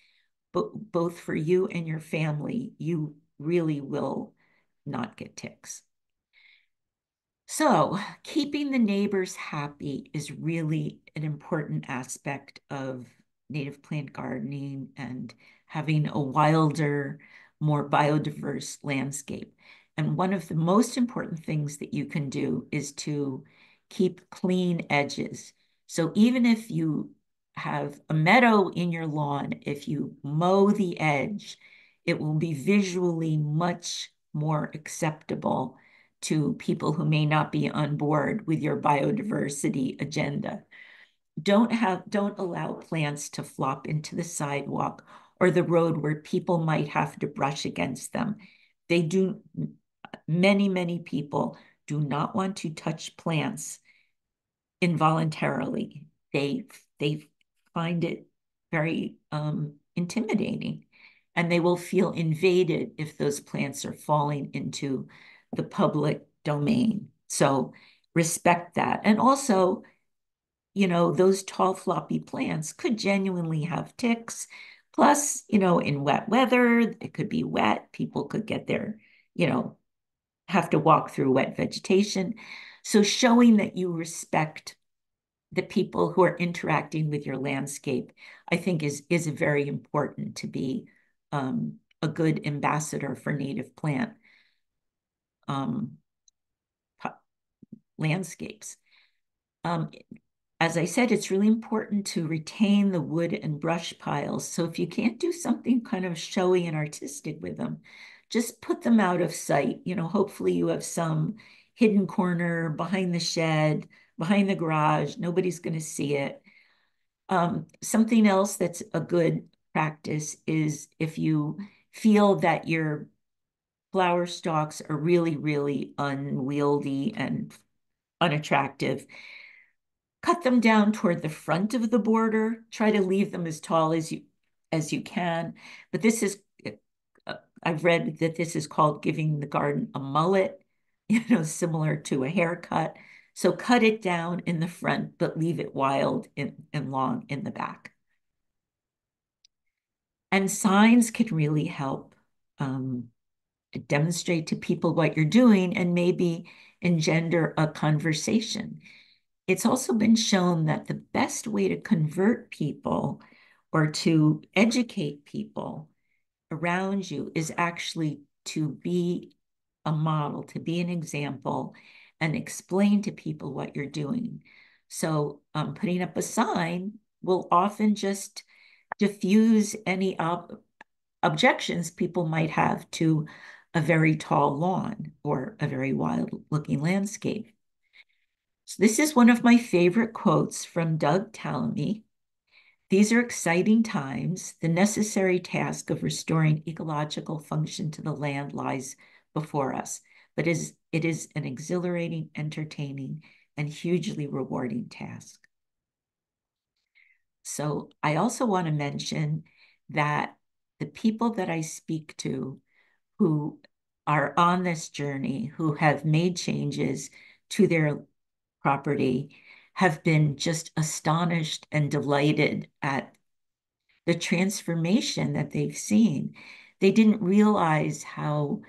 B: both for you and your family, you really will not get ticks. So, keeping the neighbors happy is really an important aspect of native plant gardening and having a wilder, more biodiverse landscape. And one of the most important things that you can do is to keep clean edges. So even if you have a meadow in your lawn, if you mow the edge, it will be visually much more acceptable to people who may not be on board with your biodiversity agenda. Don't have don't allow plants to flop into the sidewalk or the road where people might have to brush against them. They do many, many people do not want to touch plants involuntarily. They they find it very um, intimidating and they will feel invaded if those plants are falling into the public domain. So respect that. And also, you know, those tall, floppy plants could genuinely have ticks. Plus, you know, in wet weather, it could be wet. People could get their, you know, have to walk through wet vegetation. So showing that you respect the people who are interacting with your landscape, I think is, is very important to be um, a good ambassador for native plant um, landscapes. Um, as I said, it's really important to retain the wood and brush piles. So if you can't do something kind of showy and artistic with them, just put them out of sight. You know, hopefully you have some hidden corner behind the shed, behind the garage. Nobody's going to see it. Um, something else that's a good practice is if you feel that your flower stalks are really, really unwieldy and unattractive. Cut them down toward the front of the border. Try to leave them as tall as you as you can. But this is, uh, I've read that this is called giving the garden a mullet, you know, similar to a haircut. So cut it down in the front, but leave it wild and, and long in the back. And signs can really help um, demonstrate to people what you're doing and maybe engender a conversation. It's also been shown that the best way to convert people or to educate people around you is actually to be a model, to be an example, and explain to people what you're doing. So um, putting up a sign will often just diffuse any ob objections people might have to a very tall lawn or a very wild looking landscape. So this is one of my favorite quotes from Doug Tallamy. These are exciting times. The necessary task of restoring ecological function to the land lies before us, but is, it is an exhilarating, entertaining, and hugely rewarding task. So I also want to mention that the people that I speak to who are on this journey, who have made changes to their property, have been just astonished and delighted at the transformation that they've seen. They didn't realize how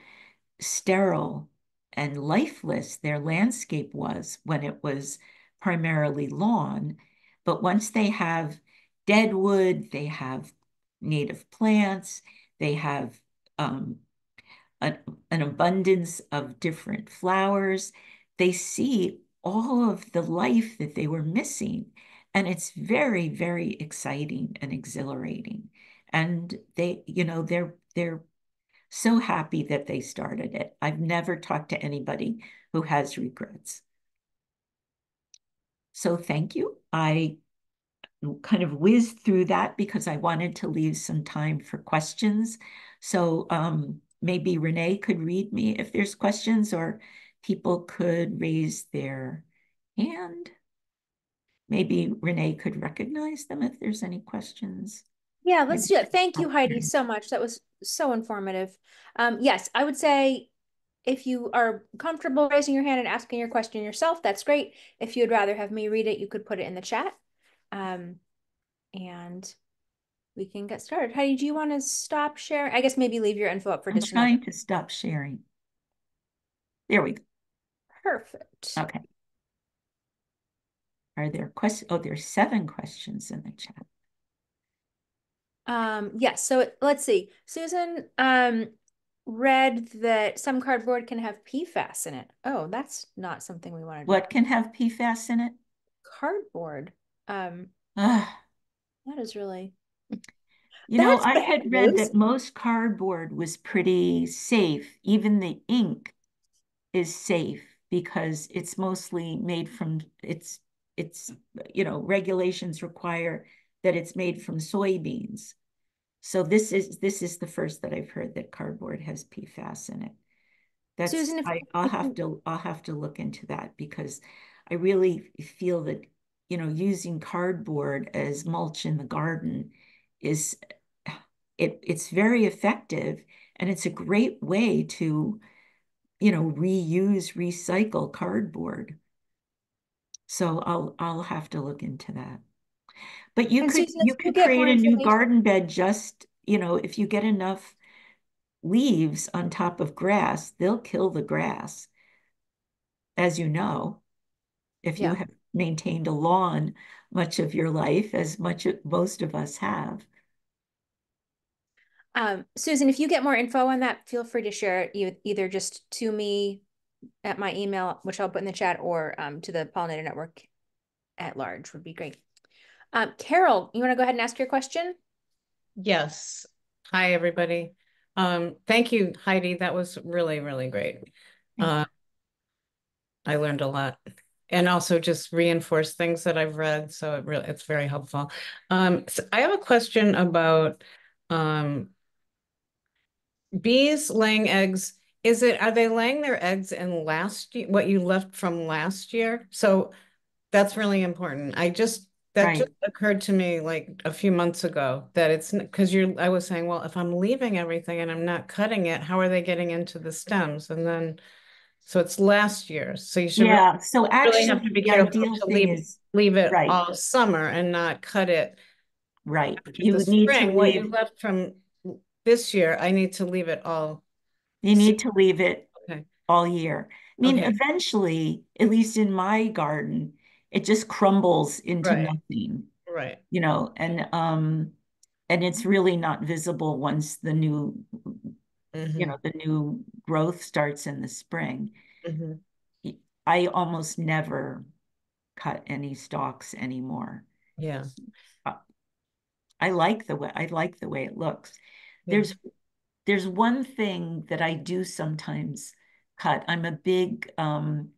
B: sterile and lifeless their landscape was when it was primarily lawn. But once they have dead wood, they have native plants, they have um, an, an abundance of different flowers. They see all of the life that they were missing. And it's very, very exciting and exhilarating. And they, you know, they're they're so happy that they started it. I've never talked to anybody who has regrets. So thank you. I kind of whizzed through that because I wanted to leave some time for questions. So um, maybe Renee could read me if there's questions or people could raise their hand. Maybe Renee could recognize them if there's any questions.
A: Yeah, let's do it. Thank you, Heidi, so much. That was so informative. Um, yes, I would say if you are comfortable raising your hand and asking your question yourself, that's great. If you'd rather have me read it, you could put it in the chat. Um, and we can get started. Heidi, do you want to stop sharing? I guess maybe leave your info up for
B: I'm trying to stop sharing. There we go.
A: Perfect.
B: Okay. Are there questions? Oh, there's seven questions in the chat.
A: Um, yes. So let's see. Susan um, read that some cardboard can have PFAS in it. Oh, that's not something we wanted.
B: What can have PFAS in it?
A: Cardboard. Um, that is really.
B: You know, I had read that most cardboard was pretty safe. Even the ink is safe because it's mostly made from it's it's you know regulations require that it's made from soybeans. So this is this is the first that I've heard that cardboard has PFAS in it. That's Susan, if, I, I'll have to I'll have to look into that because I really feel that you know using cardboard as mulch in the garden is it it's very effective and it's a great way to you know reuse recycle cardboard. So i'll i'll have to look into that. But you and could Susan, you could create a new garden bed just you know if you get enough leaves on top of grass they'll kill the grass as you know if yeah. you have maintained a lawn much of your life as much most of us have
A: um, Susan, if you get more info on that, feel free to share it either just to me at my email, which I'll put in the chat, or um, to the Pollinator Network at large would be great. Um, Carol, you want to go ahead and ask your question?
C: Yes. Hi, everybody. Um, thank you, Heidi. That was really, really great. Uh, I learned a lot and also just reinforce things that I've read. So it really, it's very helpful. Um, so I have a question about um, bees laying eggs is it, are they laying their eggs in last year, what you left from last year? So that's really important. I just, that
B: Right.
C: just occurred to me like a few months ago that it's, because you're, I was saying, well, if I'm leaving everything and I'm not cutting it, how are they getting into the stems? And then, so it's last year. so you should really
B: Yeah, so
C: really have to be careful to leave,
B: is,
C: leave it
B: right.
C: all summer and not cut it
B: right, you would need to
C: spring. What you left from this year, I need to leave it all.
B: you need to leave it
C: Okay.
B: all year. I mean,
C: Okay.
B: eventually, at least in my garden, it just crumbles into
C: Right.
B: nothing,
C: Right.
B: you know, and um, and it's really not visible once the new, you
C: Mhm,
B: know, the new growth starts in the spring.
C: mhm.
B: I almost never cut any stalks anymore.
C: Yeah.
B: I like the way I like the way it looks.
C: Yeah.
B: There's there's one thing that I do sometimes cut. I'm a big um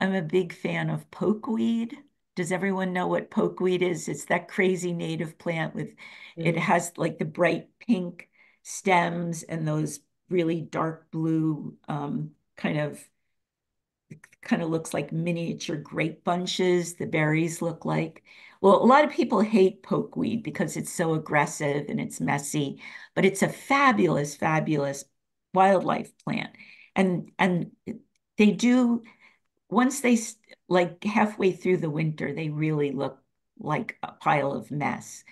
B: I'm a big fan of pokeweed. Does everyone know what pokeweed is? It's that crazy native plant with it
C: Mhm.
B: has like the bright pink stems and those really dark blue um kind of kind of looks like miniature grape bunches, the berries look like. Well, a lot of people hate pokeweed because it's so aggressive and it's messy, but it's a fabulous, fabulous wildlife plant. And and they do once they like halfway through the winter, they really look like a pile of mess.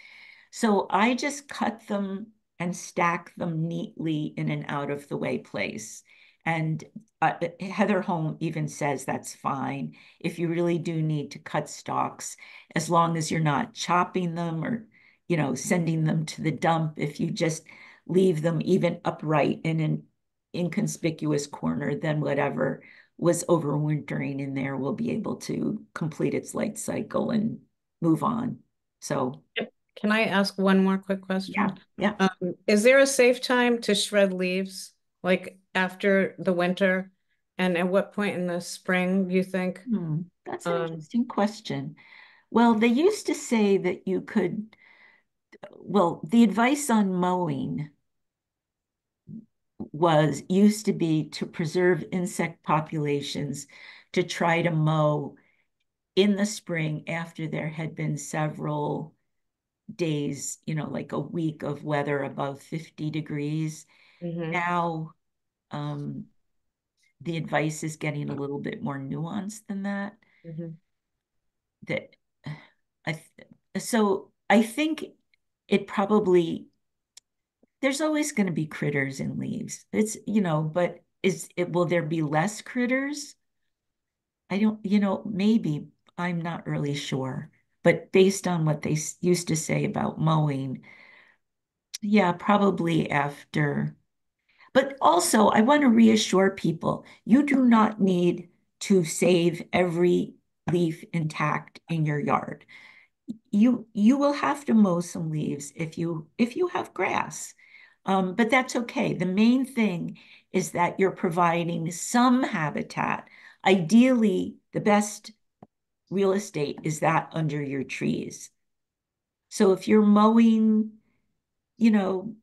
B: So I just cut them and stack them neatly in an out of the way place. And uh, Heather Holm even says that's fine if you really do need to cut stalks, as long as you're not chopping them or, you know, sending them to the dump. If you just leave them even upright in an inconspicuous corner, then whatever was overwintering in there will be able to complete its light cycle and move on. So
C: Can I ask one more quick question?
B: yeah, yeah.
C: Um, is there a safe time to shred leaves, like after the winter? And at what point in the spring do you think?
B: Hmm, that's an
C: Um,
B: interesting question. Well, they used to say that you could, well, the advice on mowing was used to be to preserve insect populations to try to mow in the spring after there had been several days, you know, like a week of weather above 50 degrees.
C: Mhm,
B: Now, um, the advice is getting a little bit more nuanced than that.
C: mhm.
B: That I th- so I think it probably there's always going to be critters in leaves. It's you know, but is it will there be less critters? I don't, you know, maybe I'm not really sure. But based on what they used to say about mowing, yeah, probably after. But also, I want to reassure people, you do not need to save every leaf intact in your yard. You you will have to mow some leaves if you if you have grass. Um, but that's okay. The main thing is that you're providing some habitat. Ideally, the best real estate is that under your trees. So if you're mowing, you know,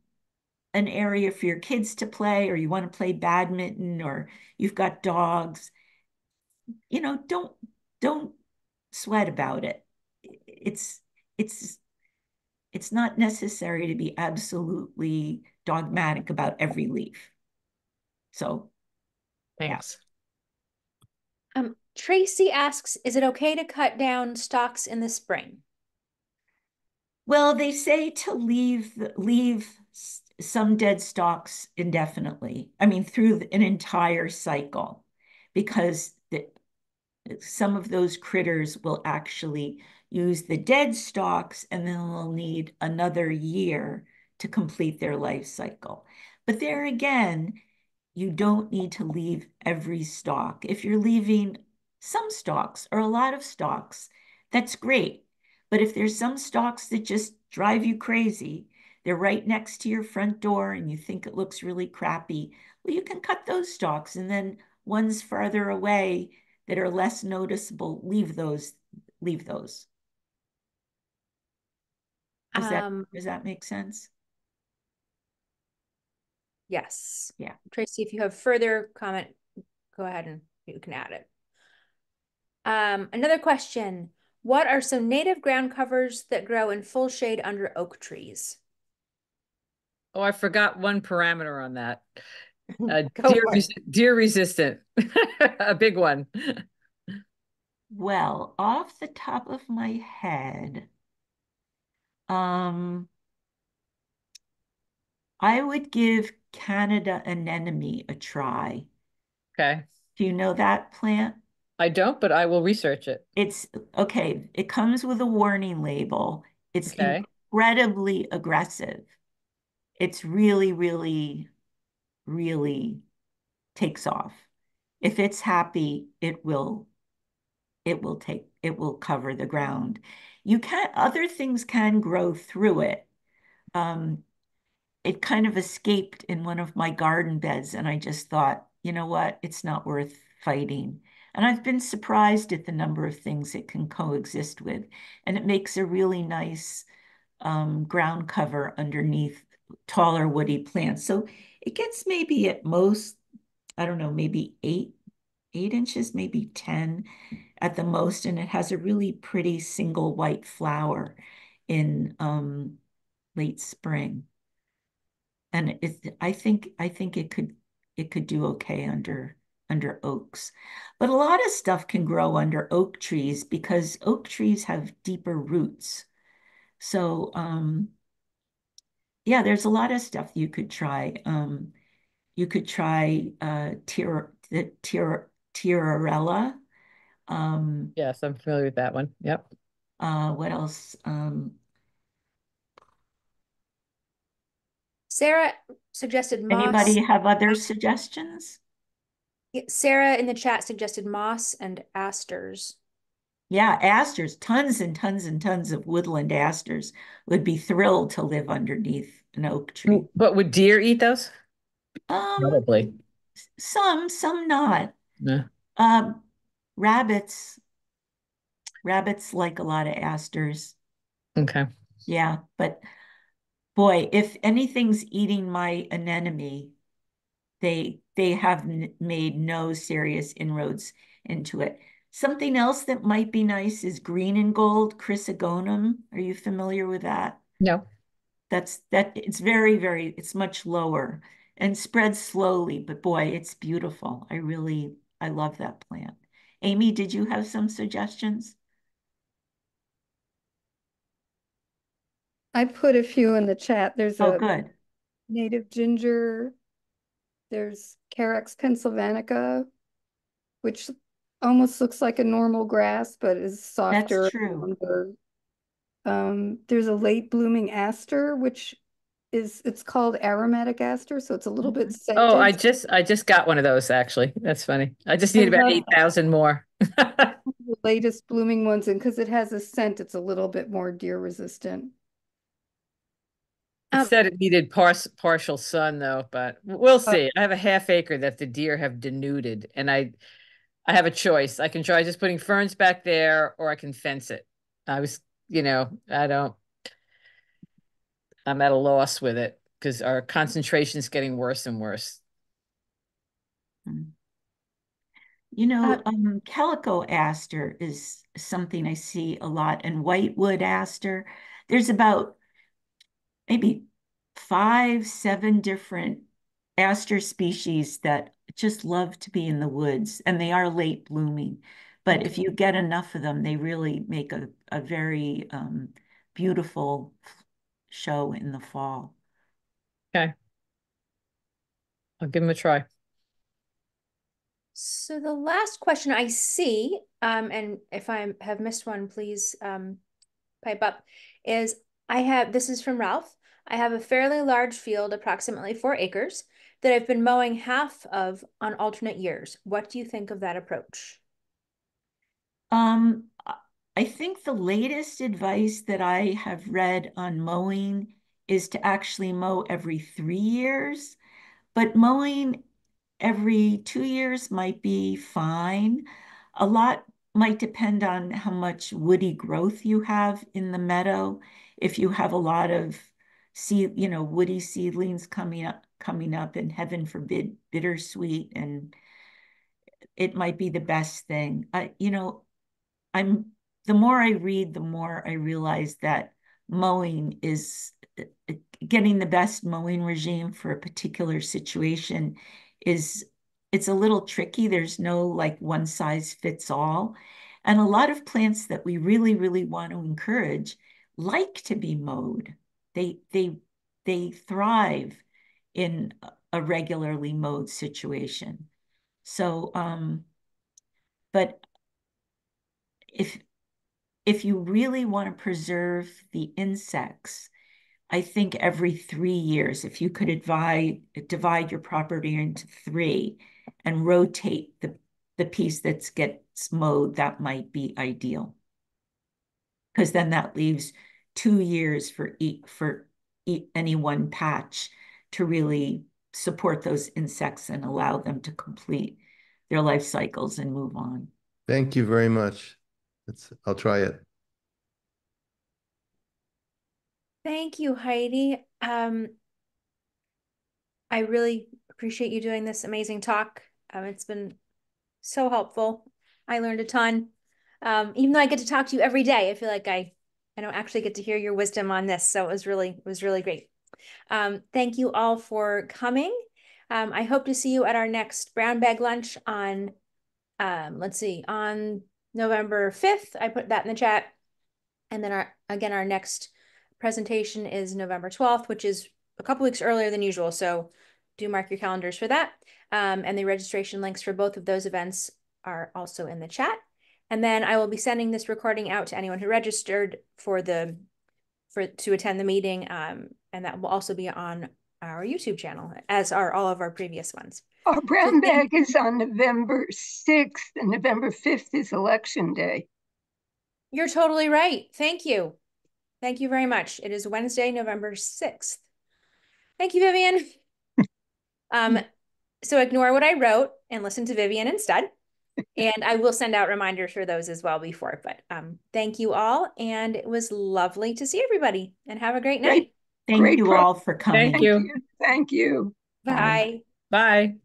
B: an area for your kids to play, or you want to play badminton, or you've got dogs, you know, don't don't sweat about it. It's it's it's not necessary to be absolutely dogmatic about every leaf. So
C: Thanks.
A: Um, Tracy asks, is it okay to cut down stalks in the spring?
B: Well, they say to leave leave some dead stalks indefinitely. I mean, through an entire cycle, because the, some of those critters will actually use the dead stalks and then they'll need another year to complete their life cycle. But there again, you don't need to leave every stalk. If you're leaving some stalks or a lot of stalks, that's great. But if there's some stalks that just drive you crazy, they're right next to your front door and you think it looks really crappy, well, you can cut those stalks and then ones farther away that are less noticeable, leave those, leave those. Does that,
A: Um,
B: does that make sense?
A: Yes.
B: Yeah.
A: Tracy, if you have further comment, go ahead and you can add it. Um, another question. What are some native ground covers that grow in full shade under oak trees?
D: Oh, I forgot one parameter on that. Uh, deer, res- deer resistant, a big one.
B: Well, off the top of my head, um, I would give Canada anemone a try.
D: Okay,
B: Do you know that plant?
D: I don't, but I will research it.
B: It's okay. It comes with a warning label. It's
D: Okay.
B: incredibly aggressive. It's really, really, really takes off. If it's happy, it will, it will take, it will cover the ground. You can, other things can grow through it. Um, it kind of escaped in one of my garden beds, and I just thought, you know what? It's not worth fighting. And I've been surprised at the number of things it can coexist with. And it makes a really nice um, ground cover underneath taller woody plants. So it gets maybe at most, I don't know, maybe eight, eight inches, maybe 10 at the most. And it has a really pretty single white flower in um, late spring. And it, I think, I think it could, it could do okay under under oaks. But a lot of stuff can grow under oak trees because oak trees have deeper roots. So um, yeah, there's a lot of stuff you could try. Um, you could try uh, tir the tir tirarella. Um,
D: Yes, I'm familiar with that one. Yep.
B: uh, what else? Um,
A: Sarah suggested moss.
B: anybody have other suggestions?
A: Sarah in the chat suggested moss and asters.
B: Yeah, asters, tons and tons and tons of woodland asters would be thrilled to live underneath an oak tree.
D: But would deer eat those?
B: Um,
D: Probably.
B: some, some not.
D: Yeah.
B: Um, rabbits, rabbits like a lot of asters.
D: Okay.
B: Yeah, but boy, if anything's eating my anemone, they they have n- made no serious inroads into it. Something else that might be nice is green and gold chrysogonum. Are you familiar with that?
D: No.
B: That's that it's very, very, it's much lower and spreads slowly, but boy, it's beautiful. I really, I love that plant. Amy, did you have some suggestions?
E: I put a few in the chat. There's
B: Oh,
E: a
B: good.
E: native ginger. There's Carex pennsylvanica, which almost looks like a normal grass, but is softer. and
B: true.
E: longer. Um, there's a late blooming aster, which is, it's called aromatic aster, so it's a little bit scented.
D: Oh, I just I just got one of those actually. That's funny. I just need
E: I
D: about eight thousand more.
E: The latest blooming ones, and because it has a scent, it's a little bit more deer resistant.
D: It
A: Um,
D: said it needed pars- partial sun though, but we'll see. I have a half acre that the deer have denuded and I I have a choice. I can try just putting ferns back there or I can fence it. I was, you know, I don't I'm at a loss with it because our concentration is getting worse and worse.
B: You know,
A: Uh,
B: um, calico aster is something I see a lot, and whitewood aster. There's about maybe five, seven different aster species that just love to be in the woods, and they are late blooming. But if you get enough of them, they really make a, a very um, beautiful show in the fall. Okay.
D: I'll give them a try.
A: So the last question I see, um, and if I have missed one, please um, pipe up, is I have, this is from Ralph. I have a fairly large field, approximately four acres, that I've been mowing half of on alternate years. What do you think of that approach?
B: Um, I- I think the latest advice that I have read on mowing is to actually mow every three years. But mowing every two years might be fine. A lot might depend on how much woody growth you have in the meadow. If you have a lot of see, you know, woody seedlings coming up, coming up and heaven forbid bittersweet and it might be the best thing. I, you know, I'm, the more I read, the more I realize that mowing is uh, uh, getting the best mowing regime for a particular situation is it's a little tricky. There's no like one size fits all. And a lot of plants that we really, really want to encourage like to be mowed. They they they thrive in a regularly mowed situation. So um but if if you really want to preserve the insects, I think every three years, if you could divide divide your property into three and rotate the the piece that gets mowed, that might be ideal. Because then that leaves two years for each for any one patch to really support those insects and allow them to complete their life cycles and move on.
F: Thank you very much. It's, I'll try it.
A: Thank you, Heidi. Um, I really appreciate you doing this amazing talk. Um, it's been so helpful. I learned a ton. Um, even though I get to talk to you every day, I feel like I I don't actually get to hear your wisdom on this. So it was really it was really great. Um, thank you all for coming. Um, I hope to see you at our next brown bag lunch on um, let's see, on November 5th. I put that in the chat. And then our again, our next presentation is November 12th, which is a couple weeks earlier than usual. So do mark your calendars for that. Um, and the registration links for both of those events are also in the chat. And then I will be sending this recording out to anyone who registered for the for to attend the meeting. Um, and that will also be on our YouTube channel, as are all of our previous ones.
G: Our brown bag is on November 6th, and November 5th is election day.
A: You're totally right. Thank you. Thank you very much. It is Wednesday, November 6th. Thank you, Vivian. um, so ignore what I wrote and listen to Vivian instead. And I will send out reminders for those as well before. But um, thank you all. And it was lovely to see everybody and have a great night.
B: Great. Thank great you all for coming.
D: Thank you.
G: Thank you.
A: Bye.
D: Bye.